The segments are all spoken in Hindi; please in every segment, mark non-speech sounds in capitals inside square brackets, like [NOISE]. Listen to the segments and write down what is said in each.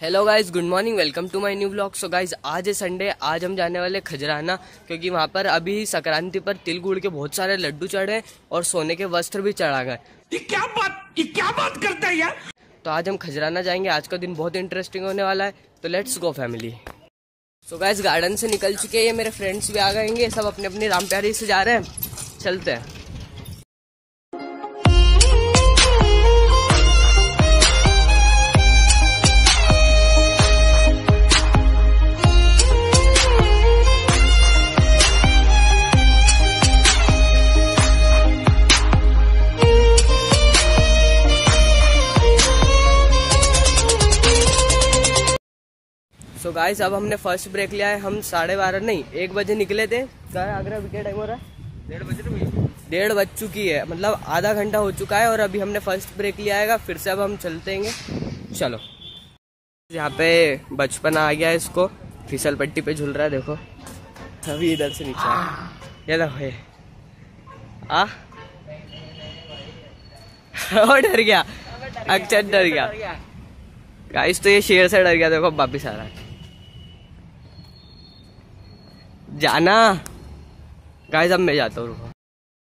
Hello guys good morning welcome to my new blog so guys आज है संडे आज हम जाने वाले खजराना क्योंकि वहाँ पर अभी संक्रांति पर तिल गुड़ के बहुत सारे लड्डू चढ़े और सोने के वस्त्र भी चढ़ा गए। ये क्या बात ये क्या बात करता है यार? तो आज हम खजराना जाएँगे आज का दिन बहुत इंटरेस्टिंग होने वाला है। तो let's go family so guys garden से निकल चुके हैं ये मेरे फ्रेंड्स भी आ गएँगे सब अपने अपने राम प्यारी से जा रहे हैं। चलते हैं। सो गाइस अब हमने फ़र्स्ट ब्रेक लिया है। हम साढ़े बारह नहीं एक बजे निकले थे। क्या है आगरा क्या टाइम हो रहा है? डेढ़ बजे डेढ़ बज चुकी है। मतलब आधा घंटा हो चुका है और अभी हमने फ़र्स्ट ब्रेक लिया है फिर से अब हम चलते हैं। चलो। यहाँ पे बचपन आ गया है इसको। फिसल पट्टी पे झूल रहा है देखो। अभी इधर से नीचे ये देखो ये। आ? [LAUGHS] और डर गया। अक्षर डर गया गाइस तो ये शेर से डर गया देखो वापिस आ रहा है। जाना। गाइस अब मैं जाता हूँ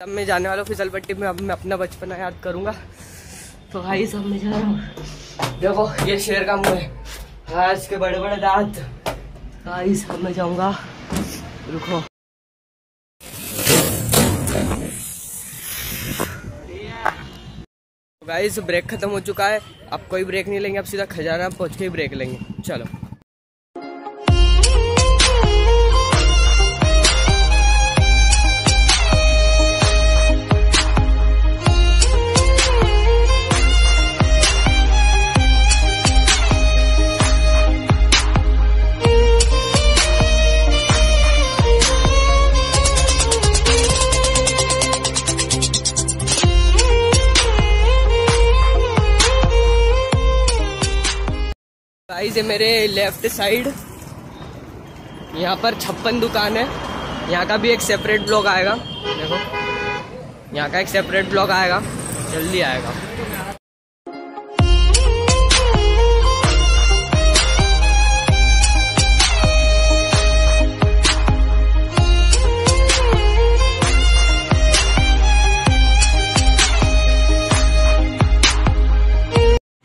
अब मैं जाने वाला हूँ फिसल पट्टी में, अब मैं अपना बचपना याद करूँगा। तो गाइस अब मैं जा रहा हूँ। देखो, ये शेर का मुँह है। हाँ इसके बड़े बड़े दांत। गाइस अब मैं जाऊँगा। रुको। गाइस ब्रेक खत्म हो चुका है। अब कोई ब्रेक नहीं लेंगे, अब सीधा खजाना पहुँच के ही ब्रेक लेंगे। चलो। गाइस ये मेरे लेफ़्ट साइड यहाँ पर छप्पन दुकान है। यहाँ का भी एक सेपरेट ब्लॉग आएगा। देखो। यहाँ का एक सेपरेट ब्लॉग आएगा। जल्दी आएगा।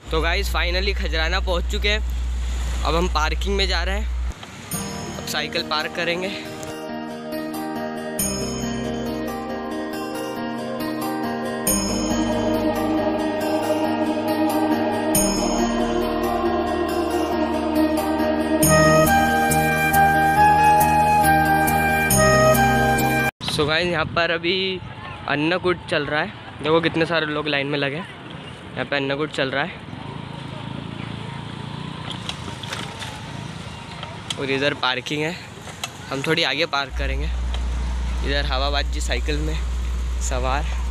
तो गाइज़ फाइनली खजराना पहुँच चुके हैं। अब हम पार्किंग में जा रहे हैं। अब साइकिल पार्क करेंगे। सो गाइस यहाँ पर अभी अन्नकूट चल रहा है। देखो कितने सारे लोग लाइन में लगे हैं। यहाँ पे अन्नकूट चल रहा है। और इधर पार्किंग है। हम थोड़ी आगे पार्क करेंगे। इधर हवाबाजी साइकिल में सवार।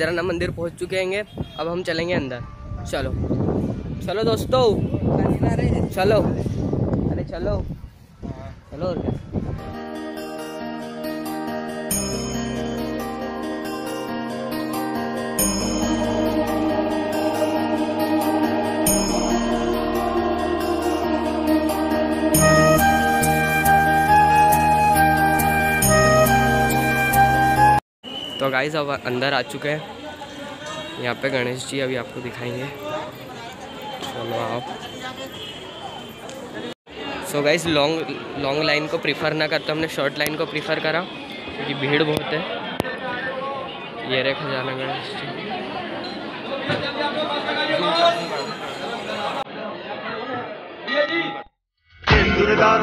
खजराना मंदिर पहुँच चुके हैं अब हम चलेंगे अंदर। चलो। चलो दोस्तों। चलो। अरे चलो। चलो। और क्या तो गाइस अब अंदर आ चुके हैं। यहाँ पे गणेश जी अभी आपको दिखाएँगे। चलो आओ। So guys long long line को प्रीफर ना करते, हमने शॉर्ट लाइन को प्रीफर करा, क्योंकि भीड़ बहुत है। ये रे खजाना गणेश जी।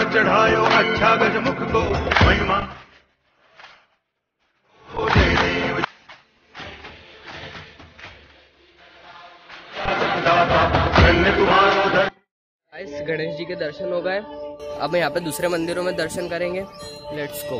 चढ़ायो अच्छा गजमुख को महिमा। गणेश जी के दर्शन हो गए। अब यहाँ पे दूसरे मंदिरों में दर्शन करेंगे। Let's go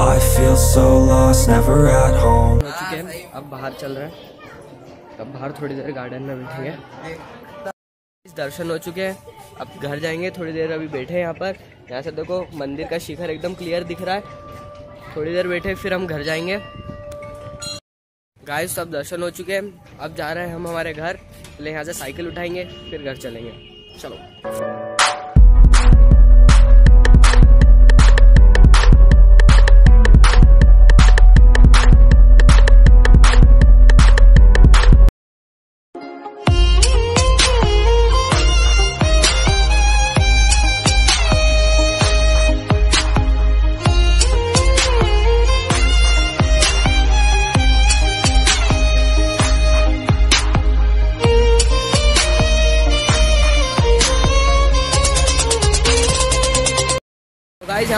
I feel so lost, never at home. हो चुके हैं अब बाहर चल रहे हैं। अब बाहर थोड़ी देर गार्डन में बैठेंगे दर्शन हो चुके हैं। अब घर जाएँगे थोड़ी देर अभी बैठे हैं यहाँ पर। यहाँ से देखो मंदिर का शिखर एकदम क्लियर दिख रहा है। थोड़ी देर बैठे फिर हम घर जाएँगे। गाइस सब दर्शन हो चुके हैं। अब जा रहे हैं हम हमारे घर। पहले यहाँ से साइकिल उठाएँगे फिर घर चलेंगे। चलो।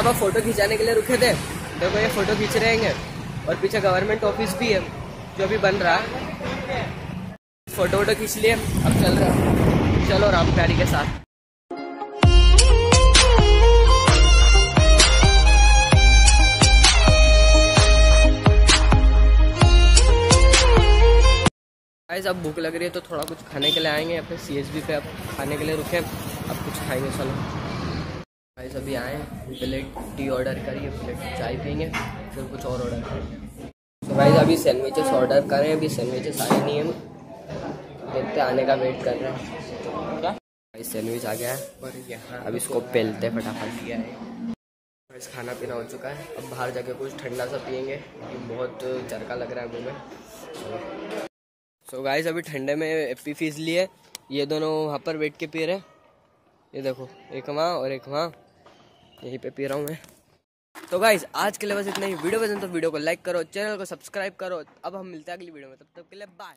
यहाँ पर फ़ोटो खिंचाने के लिए रुके थे? देखो, ये फ़ोटो खींच रहे हैं। और पीछे गवर्नमेंट ऑफ़िस भी है, जो अभी बन रहा। फ़ोटो वोटो खींच लिए, अब चल रहा। चलो राम प्यारी के साथ। अब भूख लग रही है तो थोड़ा कुछ खाने के लिए आएँगे। या फिर सी पे अब खाने के लिए रुके। अब कुछ खाएँगे, चलो। गाइस अभी आए प्लेट टी ऑर्डर करिए प्लेट चाय पियेंगे फिर कुछ और ऑर्डर करेंगे। तो गाइस अभी सैंडविचेस ऑर्डर करें अभी सैंडविचेस आए नहीं हम देखते आने का वेट कर रहे हैं। गाइस सैंडविच आ गया है। अब इसको पेलते फटाफट। गाइस खाना पीना हो चुका है। अब बाहर जाके कुछ ठंडा सा पियेंगे। बहुत चरका लग रहा है मुँह में। सो गाइस अभी ठंडे में एप्पी फ़ीस लिए ये दोनों वहाँ पर बैठ के पी रहे हैं। ये देखो एक वहाँ और एक वहाँ। यहीं पे पी रहा हूँ मैं। तो गाइज़ आज के लिए बस इतना ही। वीडियो पसंद तो वीडियो को लाइक करो, चैनल को सब्सक्राइब करो। अब हम मिलते हैं अगली वीडियो में। तब तक के लिए बाय